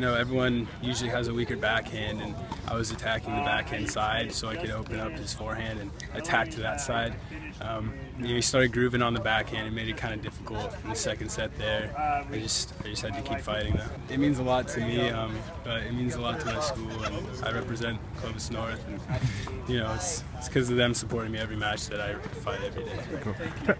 know, everyone usually has a weaker backhand, and I was attacking the backhand side so I could open up his forehand and attack to that side. Um, you know, he started grooving on the backhand and made it kind of difficult in the second set there. I just, I just had to keep fighting though. It means a lot to me, um, but it means a lot to my school, and I represent Clovis North, and you know, it's it's because of them supporting me every match that I fight every day.